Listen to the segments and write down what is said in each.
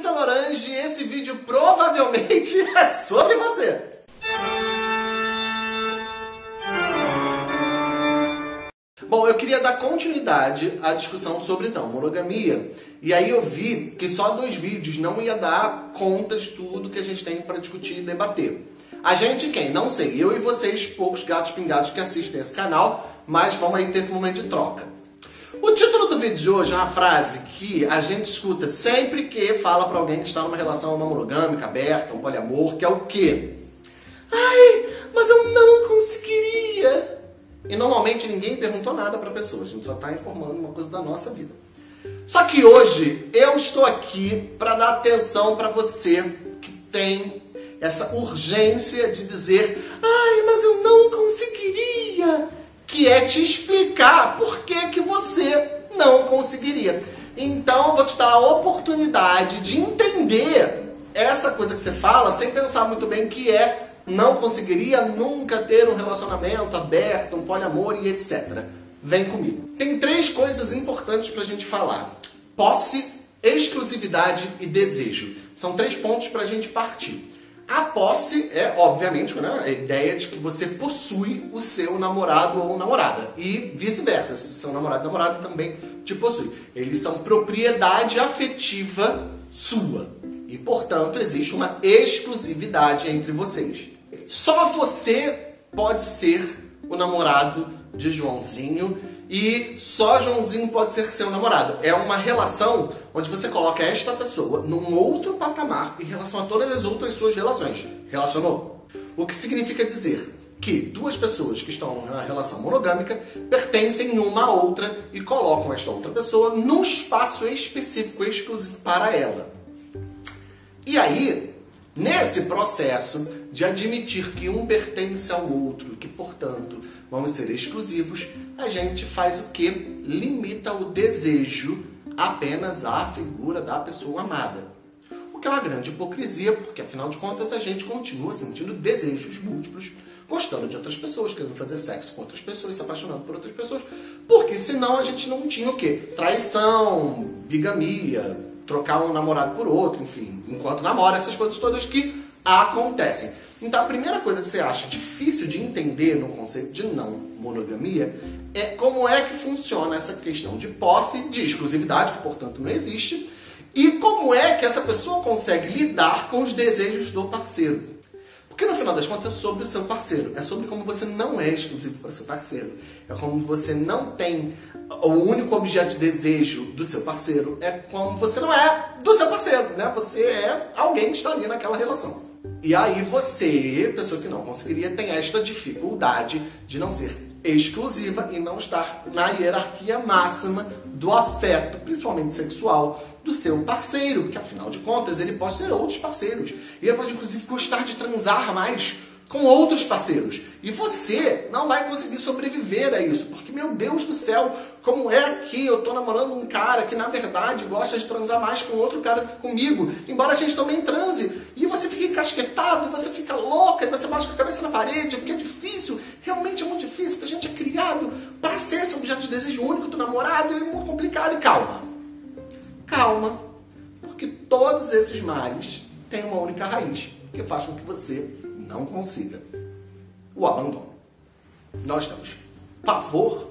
Larissa Lorange e esse vídeo provavelmente é sobre você. Bom, eu queria dar continuidade à discussão sobre então monogamia. E aí eu vi que só dois vídeos não ia dar conta de tudo que a gente tem para discutir e debater. A gente quem? Não sei. Eu e vocês, poucos gatos pingados que assistem esse canal, mas vamos aí ter esse momento de troca. O título do vídeo de hoje é uma frase que a gente escuta sempre que fala para alguém que está numa relação uma monogâmica, aberta, um poliamor, que é o quê? Ai, mas eu não conseguiria. E normalmente ninguém perguntou nada para a pessoa, a gente só está informando uma coisa da nossa vida. Só que hoje eu estou aqui para dar atenção para você que tem essa urgência de dizer: ai, mas eu não conseguiria que é te explicar por que, que você não conseguiria. Então, vou te dar a oportunidade de entender essa coisa que você fala sem pensar muito bem que é não conseguiria nunca ter um relacionamento aberto, um poliamor e etc. Vem comigo. Tem três coisas importantes para a gente falar: posse, exclusividade e desejo. São três pontos para a gente partir. A posse é, obviamente, né, a ideia de que você possui o seu namorado ou namorada. E vice-versa, se seu namorado ou namorada também te possui. Eles são propriedade afetiva sua. E, portanto, existe uma exclusividade entre vocês. Só você pode ser o namorado de Joãozinho e só Joãozinho pode ser seu namorado. É uma relação onde você coloca esta pessoa num outro patamar em relação a todas as outras suas relações. Relacionou? O que significa dizer que duas pessoas que estão em uma relação monogâmica pertencem uma a outra e colocam esta outra pessoa num espaço específico, exclusivo para ela. E aí, nesse processo de admitir que um pertence ao outro, que portanto vamos ser exclusivos, a gente faz o que? Limita o desejo apenas à figura da pessoa amada. O que é uma grande hipocrisia, porque afinal de contas a gente continua sentindo desejos múltiplos, gostando de outras pessoas, querendo fazer sexo com outras pessoas, se apaixonando por outras pessoas, porque senão a gente não tinha o quê? Traição, bigamia, trocar um namorado por outro, enfim, enquanto namora, essas coisas todas que acontecem. Então a primeira coisa que você acha difícil de entender no conceito de não monogamia é como é que funciona essa questão de posse, de exclusividade, que portanto não existe, e como é que essa pessoa consegue lidar com os desejos do parceiro. Porque no final das contas é sobre o seu parceiro, é sobre como você não é exclusivo para seu parceiro, é como você não tem o único objeto de desejo do seu parceiro, é como você não é do seu parceiro, né? Você é alguém que está ali naquela relação. E aí você, pessoa que não conseguiria, tem esta dificuldade de não ser exclusiva e não estar na hierarquia máxima do afeto, principalmente sexual, do seu parceiro, que afinal de contas ele pode ter outros parceiros. E ele pode inclusive gostar de transar mais com outros parceiros. E você não vai conseguir sobreviver a isso, porque meu Deus do céu, como é que eu tô namorando um cara que na verdade gosta de transar mais com outro cara que comigo, embora a gente também transe, e você fica encasquetado, e você fica louca, e você bate com a cabeça na parede, porque é difícil, realmente é muito difícil, porque a gente é criado para ser esse objeto de desejo único do namorado, e é muito complicado, e calma. Calma, porque todos esses males têm uma única raiz, que faz com que você não consiga. O abandono. Nós temos pavor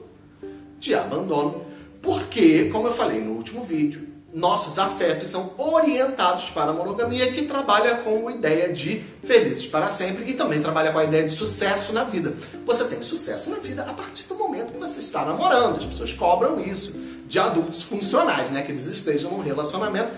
de abandono, porque, como eu falei no último vídeo, nossos afetos são orientados para a monogamia, que trabalha com a ideia de felizes para sempre e também trabalha com a ideia de sucesso na vida. Você tem sucesso na vida a partir do momento que você está namorando. As pessoas cobram isso de adultos funcionais, né? Que eles estejam num relacionamento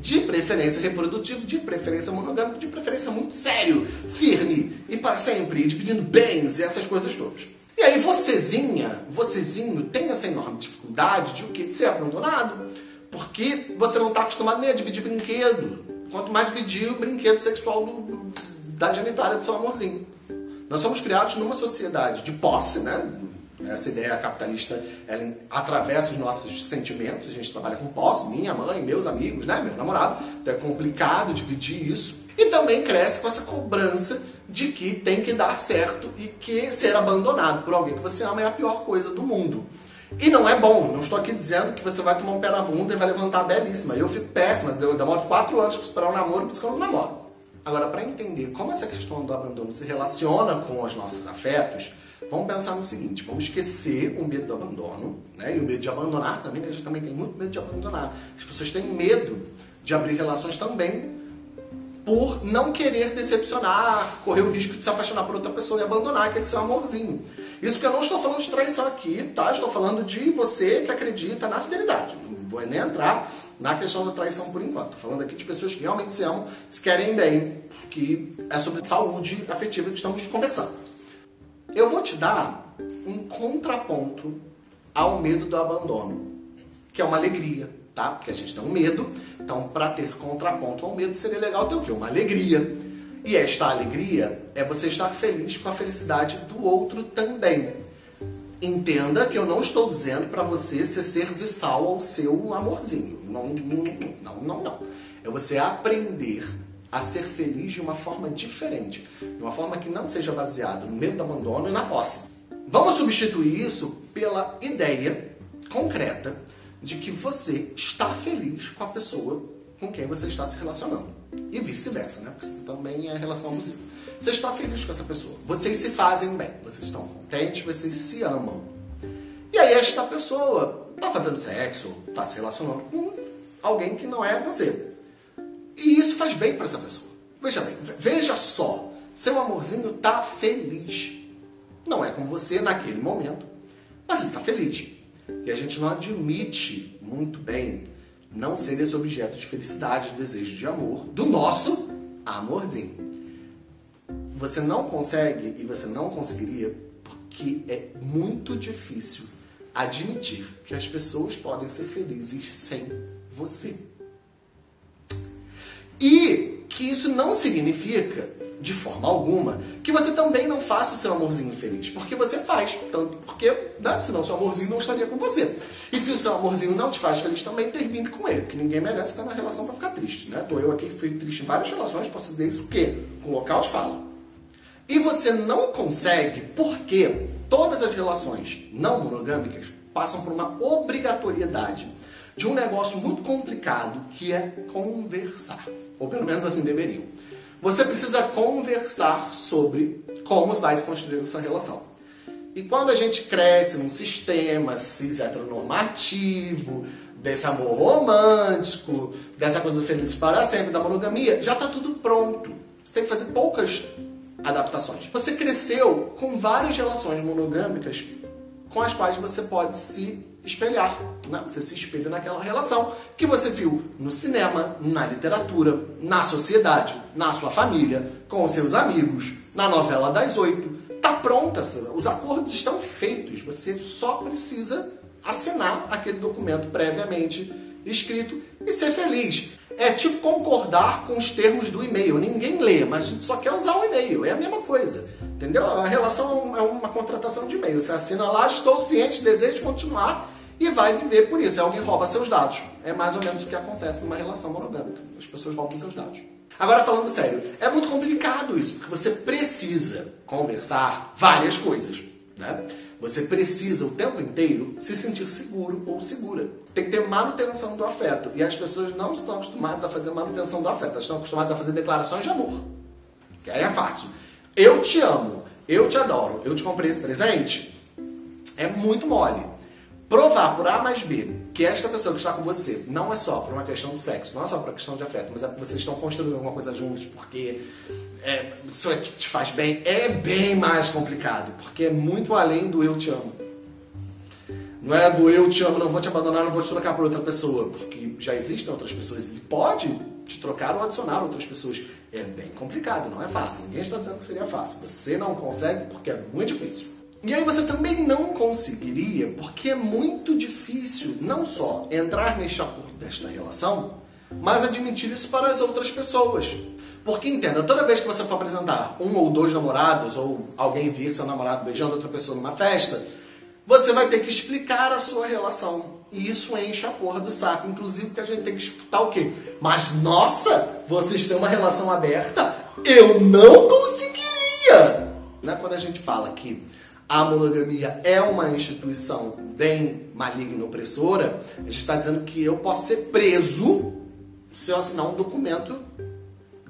de preferência reprodutivo, de preferência monogâmico, de preferência muito sério, firme e para sempre, dividindo bens e essas coisas todas. E aí vocêzinha, vocêzinho tem essa enorme dificuldade de o que? De ser abandonado, porque você não está acostumado nem a dividir brinquedo. Quanto mais dividir o brinquedo sexual do, da genitália do seu amorzinho. Nós somos criados numa sociedade de posse, né? Essa ideia capitalista, ela atravessa os nossos sentimentos, a gente trabalha com posse, minha mãe, meus amigos, né, meu namorado, então é complicado dividir isso. E também cresce com essa cobrança de que tem que dar certo e que ser abandonado por alguém que você ama é a pior coisa do mundo. E não é bom, não estou aqui dizendo que você vai tomar um pé na bunda e vai levantar belíssima. Eu fico péssima, demoro quatro anos para superar um namoro, por isso que eu não namoro. Agora, para entender como essa questão do abandono se relaciona com os nossos afetos, vamos pensar no seguinte: vamos esquecer o medo do abandono, né? E o medo de abandonar também, que a gente também tem muito medo de abandonar. As pessoas têm medo de abrir relações também por não querer decepcionar, correr o risco de se apaixonar por outra pessoa e abandonar aquele seu amorzinho. Isso porque eu não estou falando de traição aqui, tá? Estou falando de você que acredita na fidelidade. Não vou nem entrar na questão da traição por enquanto. Estou falando aqui de pessoas que realmente se amam, se querem bem, que é sobre saúde afetiva que estamos conversando. Eu vou te dar um contraponto ao medo do abandono, que é uma alegria, tá? Porque a gente tem um medo, então para ter esse contraponto ao medo seria legal ter o quê? Uma alegria. E esta alegria é você estar feliz com a felicidade do outro também. Entenda que eu não estou dizendo para você ser serviçal ao seu amorzinho. Não, não, não, não. É você aprender a ser feliz de uma forma diferente, de uma forma que não seja baseada no medo do abandono e na posse. Vamos substituir isso pela ideia concreta de que você está feliz com a pessoa com quem você está se relacionando. E vice-versa, né? Porque também é relação abusiva. Você está feliz com essa pessoa. Vocês se fazem bem. Vocês estão contentes, vocês se amam. E aí esta pessoa está fazendo sexo, está se relacionando com alguém que não é você. E isso faz bem para essa pessoa. Veja bem, veja só. Seu amorzinho está feliz. Não é com você naquele momento, mas ele está feliz. E a gente não admite muito bem não ser esse objeto de felicidade, de desejo de amor do nosso amorzinho. Você não consegue e você não conseguiria porque é muito difícil admitir que as pessoas podem ser felizes sem você. E que isso não significa de forma alguma, que você também não faça o seu amorzinho feliz. Porque você faz, tanto porque, né, senão seu amorzinho não estaria com você. E se o seu amorzinho não te faz feliz também, termine com ele, porque ninguém merece estar numa relação para ficar triste, né? Tô eu aqui fui triste em várias relações, posso dizer isso o quê? Com local de fala. E você não consegue porque todas as relações não monogâmicas passam por uma obrigatoriedade de um negócio muito complicado que é conversar. Ou pelo menos assim deveriam. Você precisa conversar sobre como vai se construir essa relação. E quando a gente cresce num sistema cis heteronormativo, desse amor romântico, dessa coisa do feliz para sempre, da monogamia, já está tudo pronto. Você tem que fazer poucas adaptações. Você cresceu com várias relações monogâmicas com as quais você pode se espelhar. Né? Você se espelha naquela relação que você viu no cinema, na literatura, na sociedade, na sua família, com os seus amigos, na novela das oito. Está pronta, os acordos estão feitos. Você só precisa assinar aquele documento previamente escrito e ser feliz. É tipo concordar com os termos do e-mail. Ninguém lê, mas a gente só quer usar o e-mail. É a mesma coisa. Entendeu? A relação é uma contratação de e-mail. Você assina lá, estou ciente, desejo continuar e vai viver por isso. É alguém rouba seus dados. É mais ou menos o que acontece numa relação monogâmica. As pessoas roubam seus dados. Agora, falando sério, é muito complicado isso, porque você precisa conversar várias coisas. Né? Você precisa o tempo inteiro se sentir seguro ou segura. Tem que ter manutenção do afeto. E as pessoas não estão acostumadas a fazer manutenção do afeto, elas estão acostumadas a fazer declarações de amor. Que aí é fácil. Eu te amo, eu te adoro, eu te comprei esse presente. É muito mole provar por A mais B que esta pessoa que está com você não é só por uma questão de sexo, não é só por uma questão de afeto, mas é porque vocês estão construindo alguma coisa juntos, porque é, isso te faz bem, é bem mais complicado, porque é muito além do eu te amo. Não é do eu te amo, não vou te abandonar, não vou te trocar por outra pessoa, porque já existem outras pessoas. Ele pode te trocar ou adicionar outras pessoas. É bem complicado, não é fácil. Ninguém está dizendo que seria fácil. Você não consegue porque é muito difícil. E aí você também não conseguiria, porque é muito difícil não só entrar neste acordo desta relação, mas admitir isso para as outras pessoas. Porque entenda, toda vez que você for apresentar um ou dois namorados, ou alguém vir seu namorado beijando outra pessoa numa festa, você vai ter que explicar a sua relação. E isso enche a porra do saco. Inclusive porque a gente tem que escutar o quê? Mas nossa, vocês têm uma relação aberta? Eu não conseguiria! Né? Quando a gente fala que a monogamia é uma instituição bem maligna, opressora, a gente está dizendo que eu posso ser preso se eu assinar um documento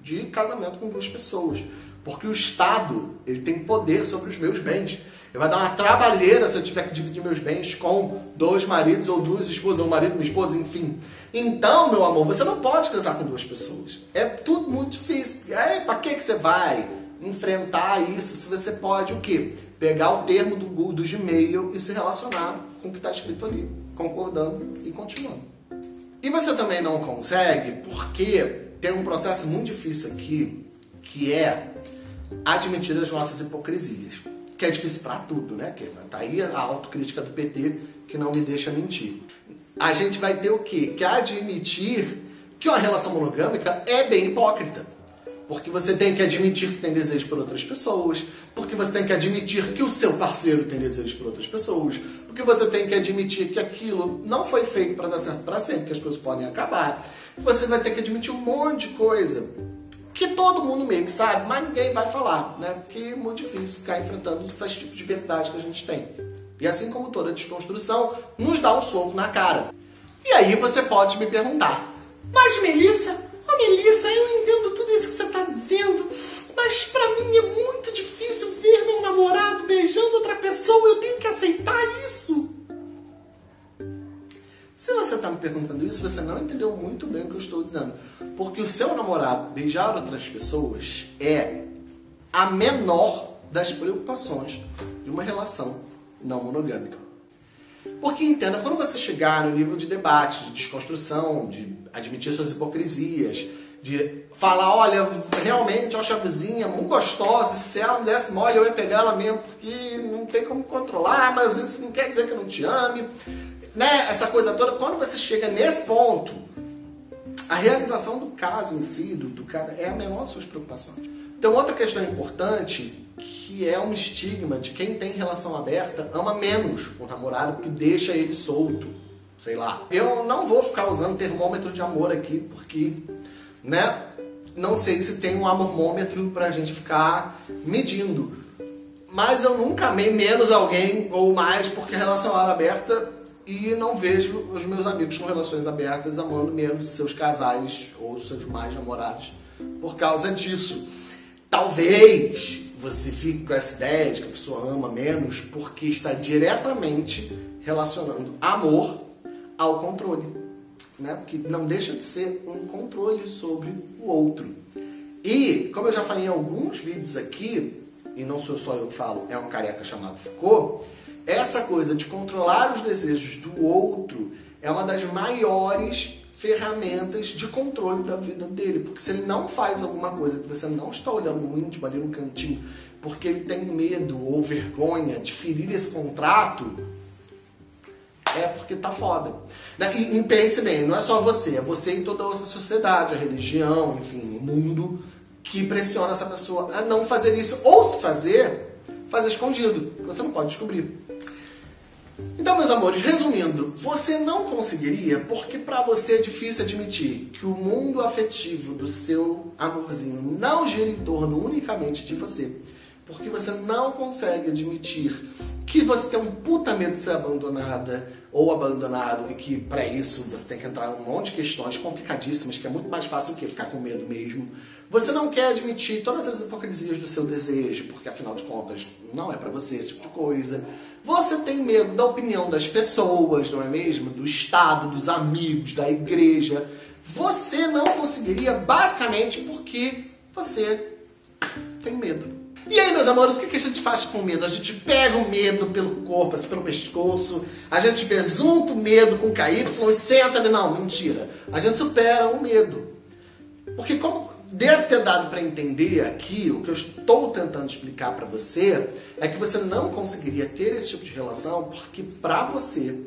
de casamento com duas pessoas. Porque o Estado ele tem poder sobre os meus bens. Vai dar uma trabalheira se eu tiver que dividir meus bens com dois maridos ou duas esposas, ou um marido, uma esposa, enfim. Então, meu amor, você não pode casar com duas pessoas. É tudo muito difícil. E aí, pra que, que você vai enfrentar isso se você pode o quê? Pegar o termo do do Gmail e se relacionar com o que está escrito ali, concordando e continuando. E você também não consegue porque tem um processo muito difícil aqui, que é admitir as nossas hipocrisias. Que é difícil para tudo, né? Que tá aí a autocrítica do PT que não me deixa mentir. A gente vai ter o quê? Que admitir que uma relação monogâmica é bem hipócrita. Porque você tem que admitir que tem desejo por outras pessoas, porque você tem que admitir que o seu parceiro tem desejo por outras pessoas, porque você tem que admitir que aquilo não foi feito para dar certo para sempre, que as coisas podem acabar. Você vai ter que admitir um monte de coisa que todo mundo meio que sabe, mas ninguém vai falar, né? Porque é muito difícil ficar enfrentando esses tipos de verdade que a gente tem. E assim como toda desconstrução, nos dá um soco na cara. E aí você pode me perguntar, mas Melissa, oh Melissa, eu entendo tudo isso que você está dizendo, mas para mim é muito difícil ver meu namorado beijando outra pessoa, eu tenho que aceitar isso. Se você está me perguntando isso, você não entendeu muito bem o que eu estou dizendo. Porque o seu namorado beijar outras pessoas é a menor das preocupações de uma relação não monogâmica. Porque entenda, quando você chegar no nível de debate, de desconstrução, de admitir suas hipocrisias, de falar, olha, realmente a chavezinha é muito gostosa, se ela me desse mole eu ia pegar ela mesmo, porque não tem como controlar, mas isso não quer dizer que eu não te ame né, essa coisa toda, quando você chega nesse ponto, a realização do caso em si, do, do cara, é a menor das suas preocupações. Então, outra questão importante, que é um estigma de quem tem relação aberta, ama menos o namorado porque deixa ele solto, sei lá. Eu não vou ficar usando termômetro de amor aqui, porque, né, não sei se tem um amormômetro pra gente ficar medindo. Mas eu nunca amei menos alguém ou mais porque relação aberta e não vejo os meus amigos com relações abertas amando menos seus casais ou seus mais namorados por causa disso. Talvez você fique com essa ideia de que a pessoa ama menos porque está diretamente relacionando amor ao controle, né? Porque não deixa de ser um controle sobre o outro. E, como eu já falei em alguns vídeos aqui, e não sou só eu que falo, é um careca chamado Foucault, essa coisa de controlar os desejos do outro é uma das maiores ferramentas de controle da vida dele. Porque se ele não faz alguma coisa que você não está olhando no íntimo, ali no cantinho, porque ele tem medo ou vergonha de ferir esse contrato, é porque tá foda. Né? E, e pense bem, não é só você, é você e toda a outra sociedade, a religião, enfim, o mundo, que pressiona essa pessoa a não fazer isso. Ou se fazer, fazer escondido. Você não pode descobrir. Então, meus amores, resumindo, você não conseguiria porque para você é difícil admitir que o mundo afetivo do seu amorzinho não gira em torno unicamente de você. Porque você não consegue admitir que você tem um puta medo de ser abandonada ou abandonado e que para isso você tem que entrar em um monte de questões complicadíssimas que é muito mais fácil do que ficar com medo mesmo. Você não quer admitir todas as hipocrisias do seu desejo, porque afinal de contas não é para você esse tipo de coisa. Você tem medo da opinião das pessoas, não é mesmo? Do Estado, dos amigos, da igreja. Você não conseguiria basicamente porque você tem medo. E aí, meus amores, o que a gente faz com medo? A gente pega o medo pelo corpo, assim, pelo pescoço, a gente besunta o medo com KY e senta ali. Não, mentira. A gente supera o medo. Porque como deve ter dado para entender aqui, o que eu estou tentando explicar para você, é que você não conseguiria ter esse tipo de relação porque para você,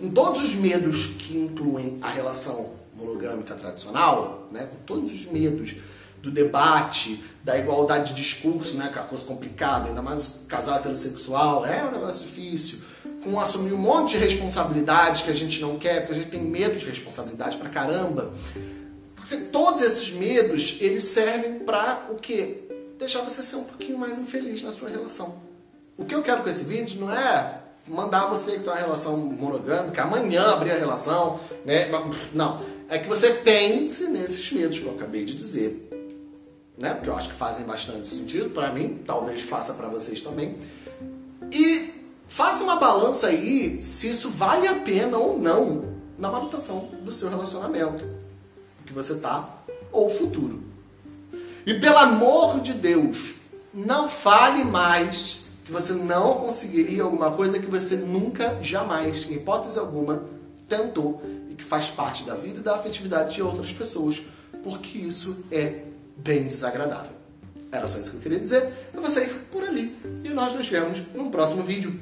com todos os medos que incluem a relação monogâmica tradicional, né, com todos os medos do debate, da igualdade de discurso, né, que é uma coisa complicada, ainda mais casal heterossexual, é um negócio difícil, com assumir um monte de responsabilidades que a gente não quer, porque a gente tem medo de responsabilidade pra caramba. Todos esses medos, eles servem para o quê? Deixar você ser um pouquinho mais infeliz na sua relação. O que eu quero com esse vídeo não é mandar você que tem uma relação monogâmica amanhã abrir a relação, né? Não. É que você pense nesses medos que eu acabei de dizer. Né? Porque eu acho que fazem bastante sentido para mim, talvez faça para vocês também. E faça uma balança aí se isso vale a pena ou não na manutenção do seu relacionamento que você tá ou futuro. E pelo amor de Deus, não fale mais que você não conseguiria alguma coisa que você nunca, jamais, em hipótese alguma, tentou e que faz parte da vida e da afetividade de outras pessoas, porque isso é bem desagradável. Era só isso que eu queria dizer. Eu vou sair por ali e nós nos vemos num próximo vídeo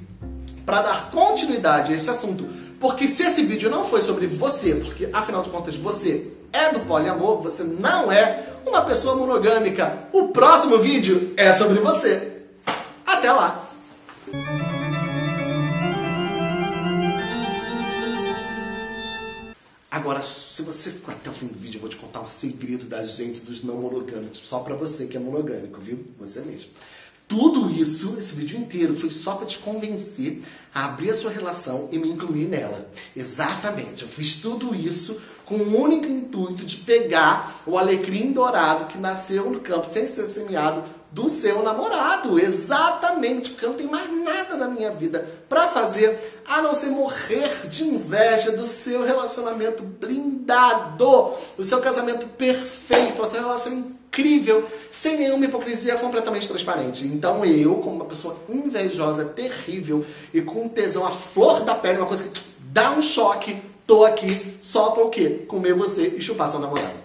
para dar continuidade a esse assunto. Porque se esse vídeo não foi sobre você, porque afinal de contas você é do poliamor, você não é uma pessoa monogâmica, o próximo vídeo é sobre você. Até lá! Agora, se você ficou até o fim do vídeo, eu vou te contar um segredo da gente dos não monogâmicos, só pra você que é monogâmico, viu? Você mesmo. Tudo isso, esse vídeo inteiro, foi só para te convencer a abrir a sua relação e me incluir nela. Exatamente. Eu fiz tudo isso com o único intuito de pegar o alecrim dourado que nasceu no campo sem ser semeado do seu namorado. Exatamente, porque eu não tenho mais nada na minha vida para fazer a não ser morrer de inveja do seu relacionamento blindado, do seu casamento perfeito, a sua relação incrível, sem nenhuma hipocrisia, completamente transparente. Então eu, como uma pessoa invejosa, terrível e com tesão à flor da pele, uma coisa que dá um choque, tô aqui só para o quê? Comer você e chupar seu namorado.